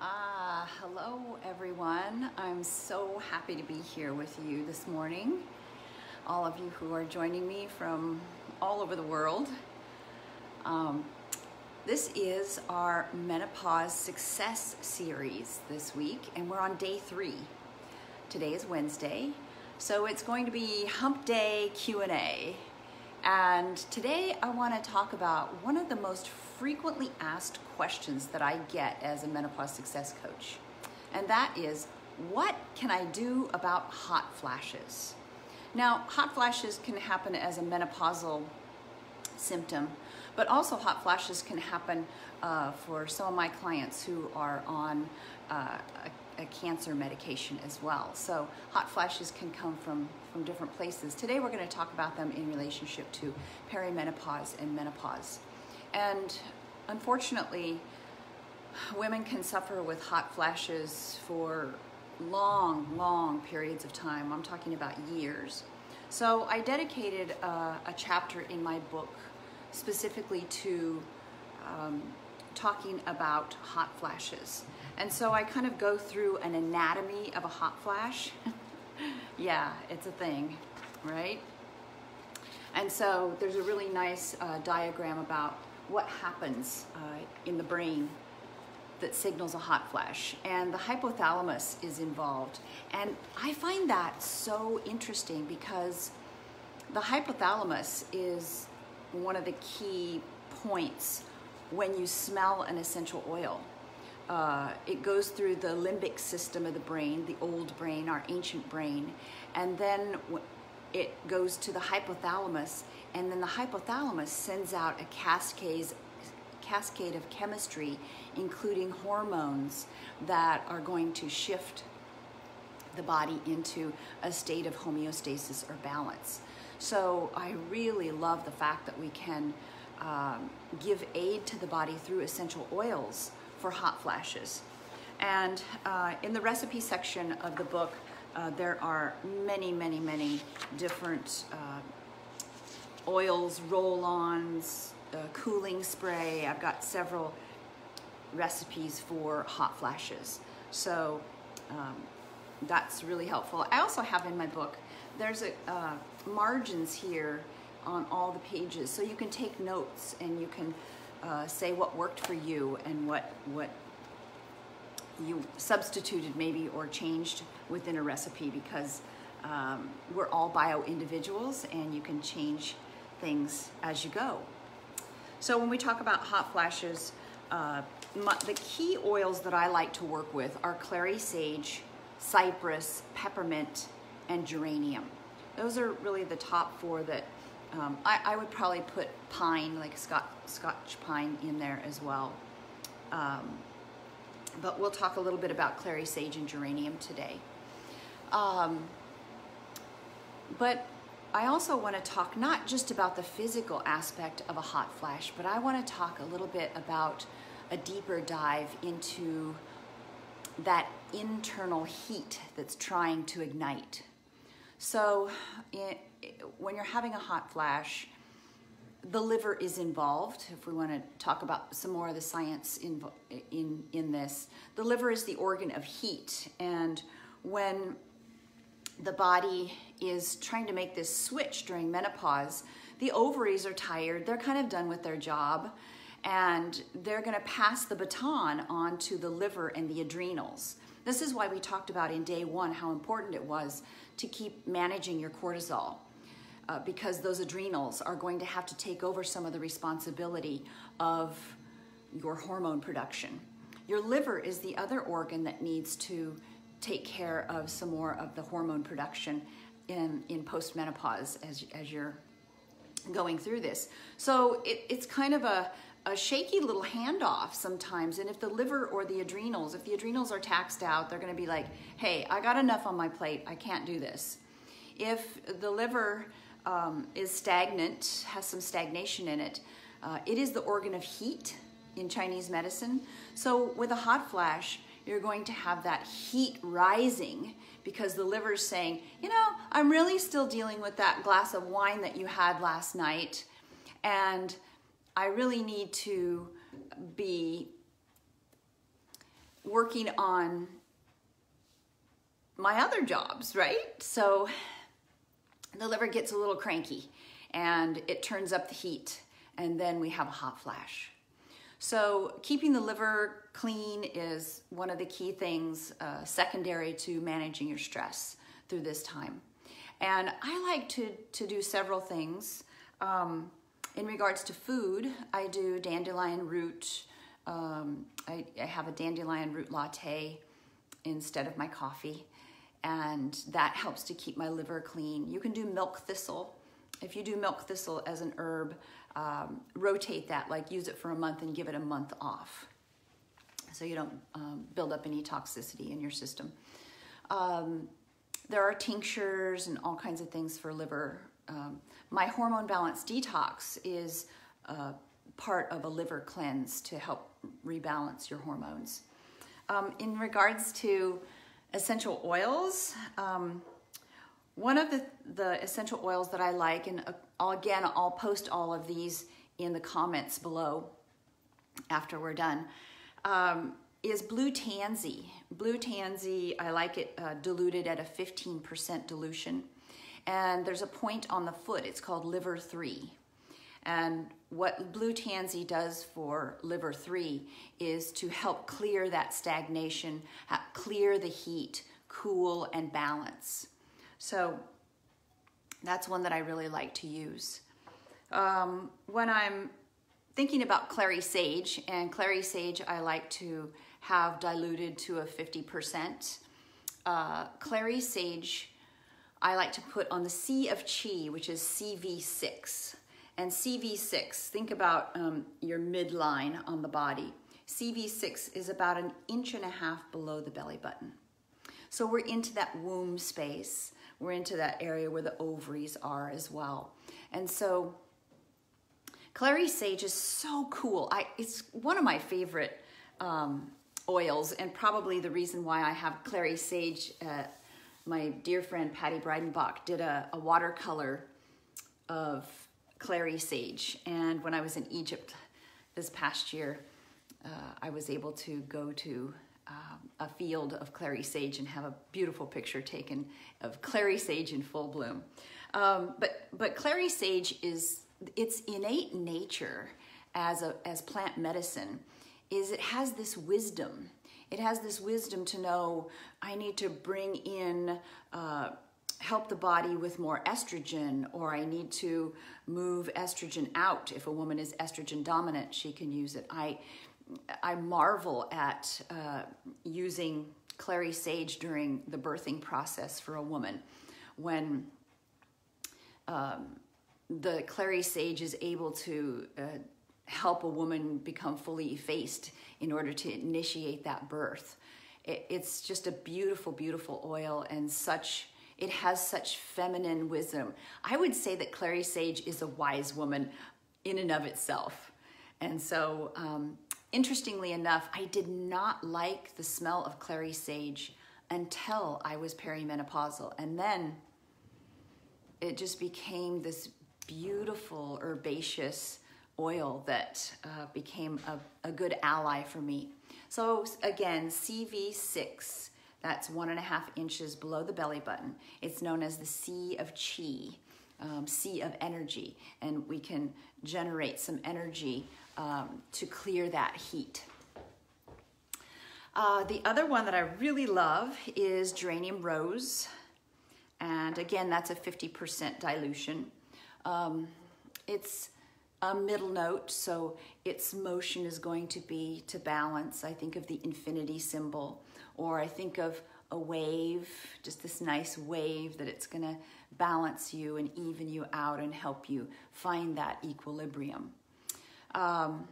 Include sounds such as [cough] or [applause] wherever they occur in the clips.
Ah, hello everyone. I'm so happy to be here with you this morning. All of you who are joining me from all over the world. Um, this is our Menopause Success series this week, and we're on day three. Today is Wednesday, so it's going to be Hump Day Q&A. And today I want to talk about one of the most frequently asked questions that I get as a menopause success coach. And that is, what can I do about hot flashes? Now, hot flashes can happen as a menopausal symptom, but also hot flashes can happen uh, for some of my clients who are on uh, a, a, cancer medication as well. So hot flashes can come from, from different places. Today we're going to talk about them in relationship to perimenopause and menopause. And unfortunately, women can suffer with hot flashes for long, long periods of time. I'm talking about years. So I dedicated uh, a chapter in my book specifically to um, talking about hot flashes. And so I kind of go through an anatomy of a hot flash. [laughs] yeah, it's a thing, right? And so there's a really nice uh, diagram about what happens uh, in the brain that signals a hot flash. And the hypothalamus is involved. And I find that so interesting because the hypothalamus is one of the key points when you smell an essential oil. Uh, it goes through the limbic system of the brain, the old brain, our ancient brain, and then it goes to the hypothalamus, and then the hypothalamus sends out a cascade, cascade of chemistry, including hormones that are going to shift the body into a state of homeostasis or balance. So I really love the fact that we can um, give aid to the body through essential oils for hot flashes. And uh, in the recipe section of the book, uh, there are many, many, many different uh, oils, roll-ons, uh, cooling spray. I've got several recipes for hot flashes. So um, that's really helpful. I also have in my book, there's a uh, margins here on all the pages. So you can take notes and you can uh, say what worked for you and what, what you substituted maybe or changed within a recipe because um, we're all bio individuals and you can change things as you go. So when we talk about hot flashes, uh, my, the key oils that I like to work with are clary sage, cypress, peppermint, and geranium. Those are really the top four that um, I, I, would probably put pine, like Scotch, Scotch pine in there as well. Um, but we'll talk a little bit about clary sage and geranium today. Um, but I also want to talk not just about the physical aspect of a hot flash, but I want to talk a little bit about a deeper dive into that internal heat that's trying to ignite. So, it, when you're having a hot flash, the liver is involved. If we want to talk about some more of the science in, in, in this, the liver is the organ of heat. And when the body is trying to make this switch during menopause, the ovaries are tired, they're kind of done with their job, and they're going to pass the baton on to the liver and the adrenals. This is why we talked about in day one how important it was to keep managing your cortisol uh, because those adrenals are going to have to take over some of the responsibility of your hormone production. Your liver is the other organ that needs to take care of some more of the hormone production in, in postmenopause as, as you're going through this. So it, it's kind of a, a shaky little handoff sometimes. And if the liver or the adrenals, if the adrenals are taxed out, they're going to be like, hey, I got enough on my plate. I can't do this. If the liver um, is stagnant, has some stagnation in it, uh, it is the organ of heat in Chinese medicine. So with a hot flash, you're going to have that heat rising because the liver's saying, you know, I'm really still dealing with that glass of wine that you had last night. And I really need to be working on my other jobs, right? So the liver gets a little cranky and it turns up the heat and then we have a hot flash. So keeping the liver clean is one of the key things uh, secondary to managing your stress through this time. And I like to, to do several things. Um, in regards to food, I do dandelion root. Um, I, I have a dandelion root latte instead of my coffee and that helps to keep my liver clean. You can do milk thistle. If you do milk thistle as an herb, um, rotate that, like use it for a month and give it a month off so you don't um, build up any toxicity in your system. Um, there are tinctures and all kinds of things for liver. Um, my hormone balance detox is uh, part of a liver cleanse to help rebalance your hormones. Um, in regards to essential oils. Um, one of the, the essential oils that I like, and uh, again, I'll post all of these in the comments below after we're done, um, is blue tansy. Blue tansy, I like it uh, diluted at a 15% dilution. And there's a point on the foot, it's called liver 3. And what Blue Tansy does for liver 3 is to help clear that stagnation, clear the heat, cool and balance. So that's one that I really like to use. Um, when I'm thinking about clary sage, and clary sage I like to have diluted to a 50%. Uh, clary sage I like to put on the sea of Chi, which is CV6. And CV6, think about um, your midline on the body. CV6 is about an inch and a half below the belly button. So we're into that womb space. We're into that area where the ovaries are as well. And so clary sage is so cool. I, it's one of my favorite um, oils and probably the reason why I have clary sage. Uh, my dear friend Patty Breidenbach did a, a watercolor of clary sage. And when I was in Egypt this past year, uh, I was able to go to uh, a field of clary sage and have a beautiful picture taken of clary sage in full bloom. Um, but but clary sage is its innate nature as a as plant medicine is it has this wisdom. It has this wisdom to know I need to bring in. Uh, help the body with more estrogen or I need to move estrogen out. If a woman is estrogen dominant, she can use it. I, I marvel at uh, using clary sage during the birthing process for a woman when um, the clary sage is able to uh, help a woman become fully effaced in order to initiate that birth. It, it's just a beautiful, beautiful oil and such it has such feminine wisdom. I would say that Clary Sage is a wise woman in and of itself. And so, um, interestingly enough, I did not like the smell of Clary Sage until I was perimenopausal. And then it just became this beautiful herbaceous oil that uh, became a, a good ally for me. So again, CV6 that's one and a half inches below the belly button. It's known as the sea of Chi, um, sea of energy, and we can generate some energy um, to clear that heat. Uh, the other one that I really love is geranium rose. And again, that's a 50% dilution. Um, it's a middle note, so its motion is going to be to balance. I think of the infinity symbol or I think of a wave, just this nice wave that it's going to balance you and even you out and help you find that equilibrium. Um,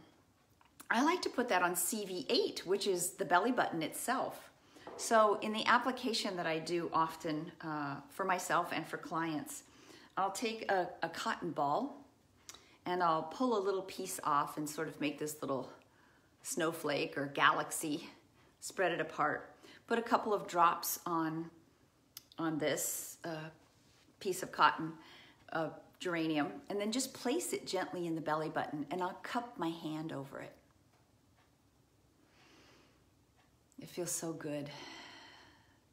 I like to put that on CV8, which is the belly button itself. So in the application that I do often uh, for myself and for clients, I'll take a, a cotton ball and I'll pull a little piece off and sort of make this little snowflake or galaxy, spread it apart put a couple of drops on, on this uh, piece of cotton uh, geranium and then just place it gently in the belly button and I'll cup my hand over it. It feels so good.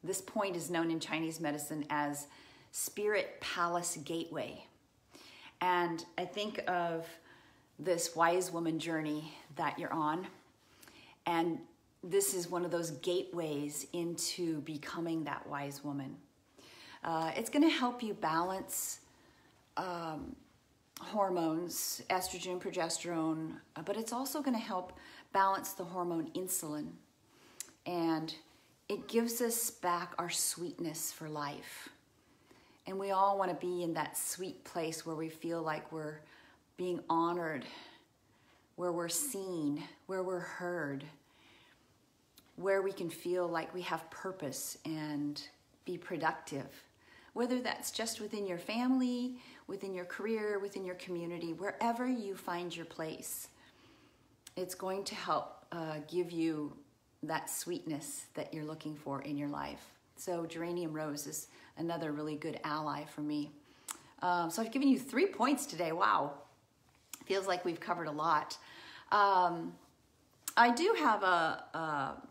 This point is known in Chinese medicine as Spirit Palace Gateway. And I think of this wise woman journey that you're on. And this is one of those gateways into becoming that wise woman. Uh, it's going to help you balance um, hormones, estrogen, progesterone, uh, but it's also going to help balance the hormone insulin. And it gives us back our sweetness for life. And we all want to be in that sweet place where we feel like we're being honored, where we're seen, where we're heard, where we can feel like we have purpose and be productive. Whether that's just within your family, within your career, within your community, wherever you find your place, it's going to help uh, give you that sweetness that you're looking for in your life. So, geranium rose is another really good ally for me. Um, so, I've given you three points today. Wow. Feels like we've covered a lot. Um, I do have a, a,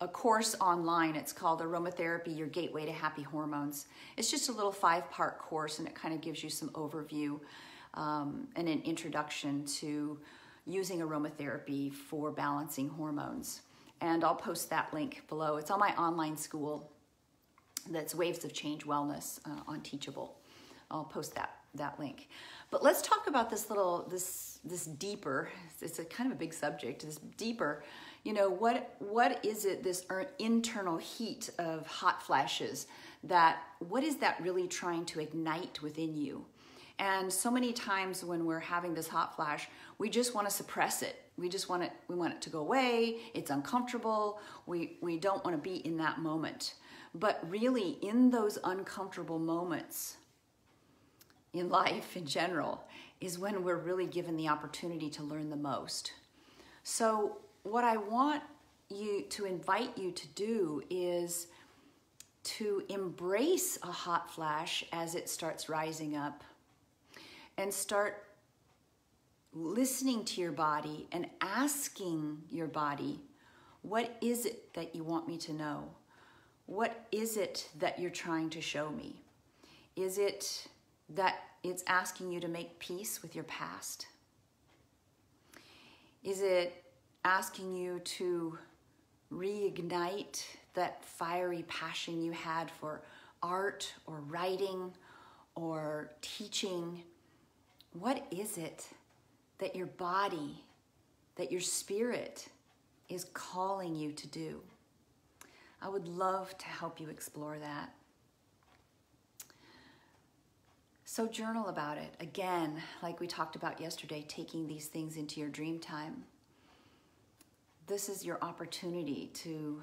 a course online. It's called Aromatherapy Your Gateway to Happy Hormones. It's just a little five part course and it kind of gives you some overview um, and an introduction to using aromatherapy for balancing hormones. And I'll post that link below. It's on my online school that's Waves of Change Wellness uh, on Teachable. I'll post that that link. But let's talk about this little this this deeper. It's a kind of a big subject. This deeper, you know, what what is it? This internal heat of hot flashes. That what is that really trying to ignite within you? And so many times when we're having this hot flash, we just want to suppress it. We just want it we want it to go away. It's uncomfortable. We we don't want to be in that moment. But really in those uncomfortable moments in life in general is when we're really given the opportunity to learn the most. So what I want you to invite you to do is to embrace a hot flash as it starts rising up and start listening to your body and asking your body, what is it that you want me to know? What is it that you're trying to show me? Is it that it's asking you to make peace with your past? Is it asking you to reignite that fiery passion you had for art or writing or teaching? What is it that your body, that your spirit is calling you to do? I would love to help you explore that. So, journal about it. Again, like we talked about yesterday, taking these things into your dream time. This is your opportunity to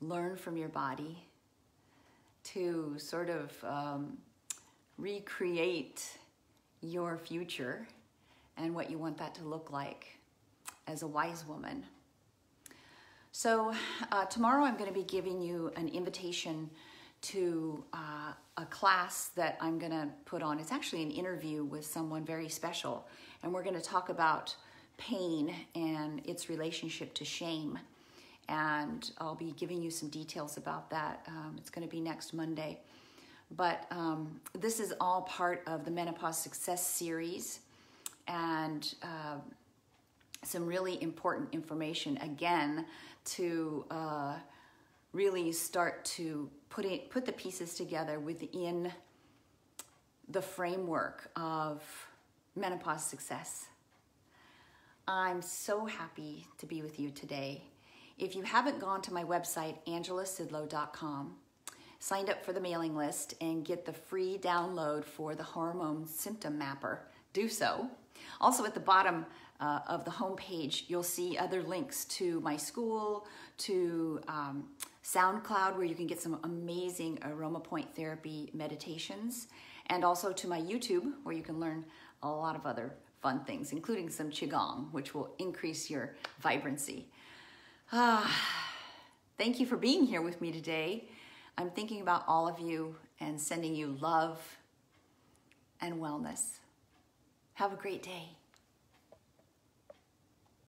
learn from your body, to sort of um, recreate your future and what you want that to look like as a wise woman. So, uh, tomorrow I'm going to be giving you an invitation to uh, a class that I'm going to put on. It's actually an interview with someone very special, and we're going to talk about pain and its relationship to shame. And I'll be giving you some details about that. Um, it's going to be next Monday. But um, this is all part of the Menopause Success Series and uh, some really important information again to uh, really start to put it, put the pieces together within the framework of menopause success. I'm so happy to be with you today. If you haven't gone to my website, angelasidlow.com, signed up for the mailing list, and get the free download for the hormone symptom mapper, do so. Also, at the bottom uh, of the homepage, you'll see other links to my school, to um, SoundCloud, where you can get some amazing aroma point therapy meditations, and also to my YouTube, where you can learn a lot of other fun things, including some Qigong, which will increase your vibrancy. Ah, thank you for being here with me today. I'm thinking about all of you and sending you love and wellness. Have a great day.